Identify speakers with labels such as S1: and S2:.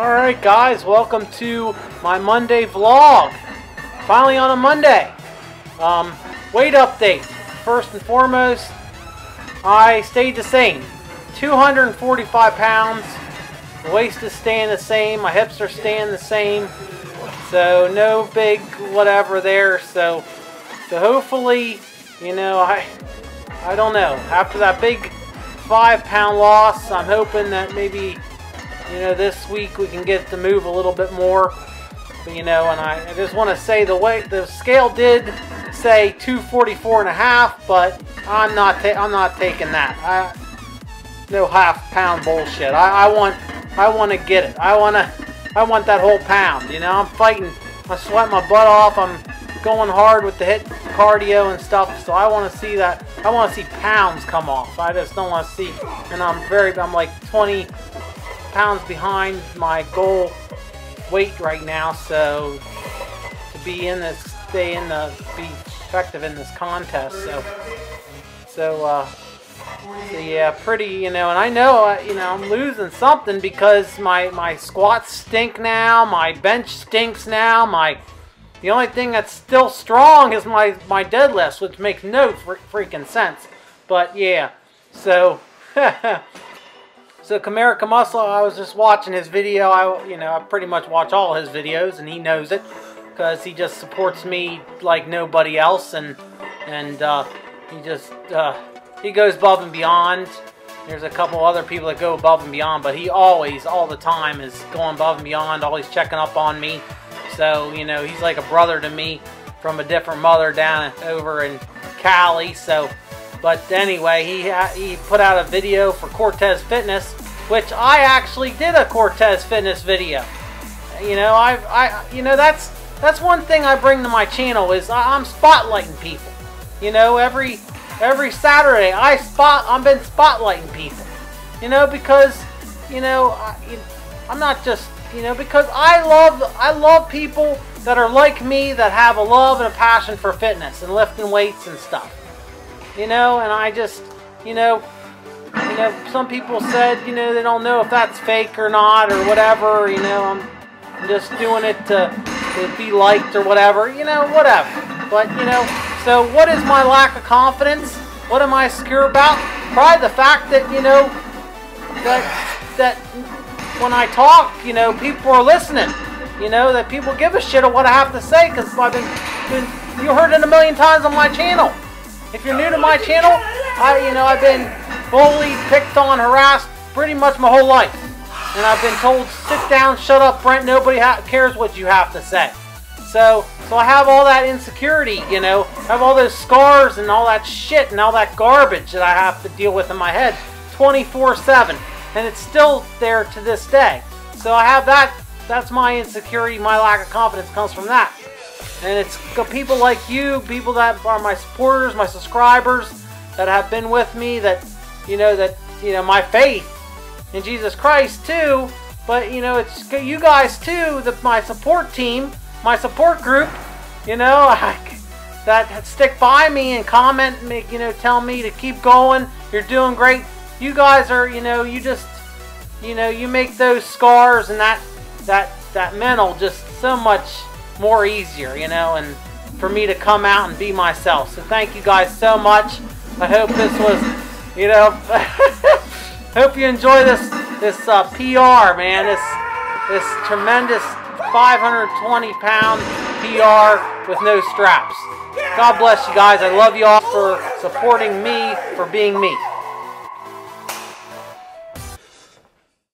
S1: Alright guys, welcome to my Monday vlog. Finally on a Monday. Um, weight update. First and foremost, I stayed the same. 245 pounds. The waist is staying the same. My hips are staying the same. So no big whatever there. So, so hopefully, you know, I, I don't know. After that big five pound loss, I'm hoping that maybe you know, this week we can get to move a little bit more. You know, and I, I just want to say the way the scale did say 244 and a half, but I'm not I'm not taking that. I, no half pound bullshit. I, I want I want to get it. I want to I want that whole pound. You know, I'm fighting. I sweat my butt off. I'm going hard with the hit cardio and stuff. So I want to see that. I want to see pounds come off. I just don't want to see. And I'm very. I'm like 20 pounds behind my goal weight right now, so to be in this, stay in the, be effective in this contest. So, so, uh, so yeah, pretty, you know, and I know, uh, you know, I'm losing something because my my squats stink now, my bench stinks now, my the only thing that's still strong is my my deadlifts, which makes no fr freaking sense. But yeah, so. So Camerica Muscle, I was just watching his video. I, you know, I pretty much watch all his videos, and he knows it because he just supports me like nobody else, and and uh, he just uh, he goes above and beyond. There's a couple other people that go above and beyond, but he always, all the time, is going above and beyond, always checking up on me. So you know, he's like a brother to me from a different mother down over in Cali. So but anyway, he he put out a video for Cortez Fitness, which I actually did a Cortez Fitness video. You know, I I you know that's that's one thing I bring to my channel is I'm spotlighting people. You know, every every Saturday I spot I've been spotlighting people. You know, because you know I, I'm not just you know because I love I love people that are like me that have a love and a passion for fitness and lifting weights and stuff you know, and I just, you know, you know, some people said, you know, they don't know if that's fake or not or whatever, you know, I'm just doing it to, to be liked or whatever, you know, whatever. But, you know, so what is my lack of confidence? What am I secure about? Probably the fact that, you know, that, that when I talk, you know, people are listening. You know, that people give a shit of what I have to say because I've been, been, you heard it a million times on my channel. If you're new to my channel, I, you know, I've been bullied, picked on, harassed pretty much my whole life. And I've been told, sit down, shut up, Brent, nobody cares what you have to say. So, so I have all that insecurity, you know, I have all those scars and all that shit and all that garbage that I have to deal with in my head 24-7. And it's still there to this day. So I have that, that's my insecurity, my lack of confidence comes from that. And it's people like you, people that are my supporters, my subscribers, that have been with me, that, you know, that, you know, my faith in Jesus Christ too. But, you know, it's you guys too, the, my support team, my support group, you know, that stick by me and comment, make, you know, tell me to keep going. You're doing great. You guys are, you know, you just, you know, you make those scars and that, that, that mental just so much more easier, you know, and for me to come out and be myself. So thank you guys so much. I hope this was, you know, hope you enjoy this this uh, PR, man. This this tremendous 520 pound PR with no straps. God bless you guys. I love you all for supporting me, for being me.